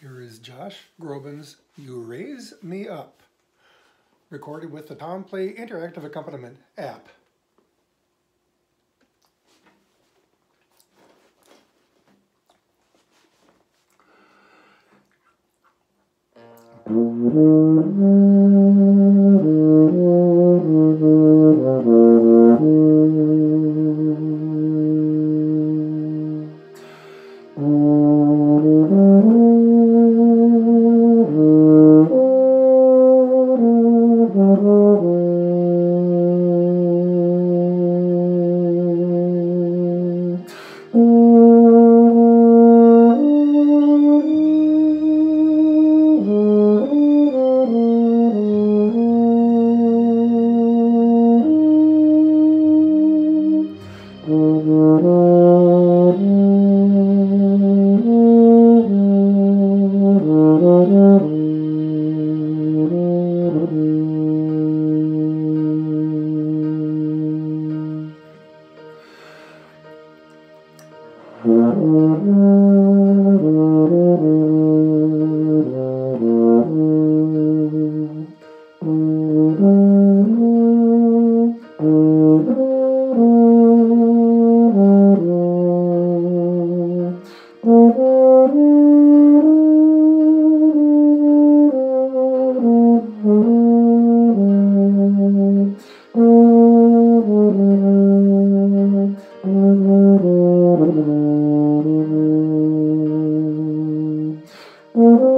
Here is Josh Groban's You Raise Me Up, recorded with the Tomplay Interactive Accompaniment app. Mm-hmm. Mm-hmm. Mm-hmm.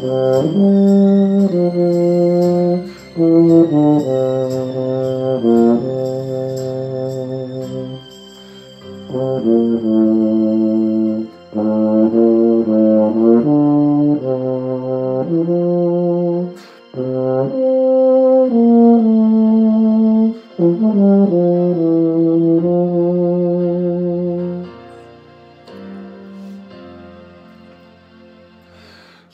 Mm-hmm.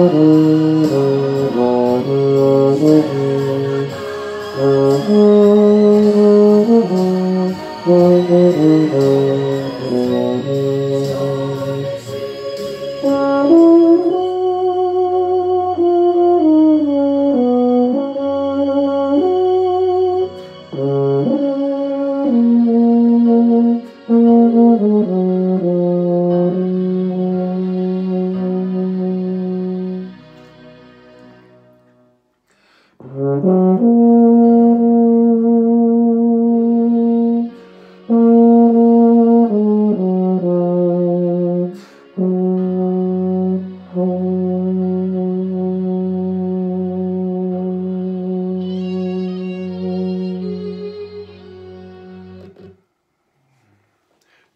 Oh,